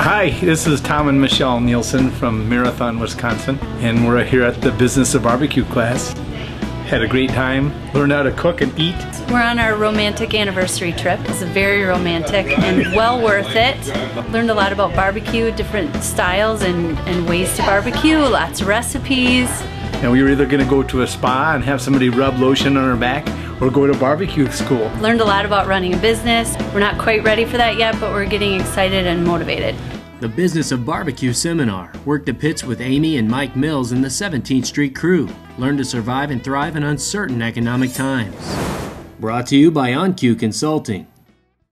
Hi, this is Tom and Michelle Neilson from Marathon, Wisconsin, and we're here at the Business of Barbecue class. Had a great time, learned how to cook and eat. We're on our romantic anniversary trip. It's very romantic and well worth it. Learned a lot about barbecue, different styles and, and ways to barbecue, lots of recipes. And we were either going to go to a spa and have somebody rub lotion on our back or go to barbecue school. Learned a lot about running a business. We're not quite ready for that yet, but we're getting excited and motivated. The Business of Barbecue seminar worked the pits with Amy and Mike Mills and the 17th Street crew. Learn to survive and thrive in uncertain economic times. Brought to you by OnCue Consulting.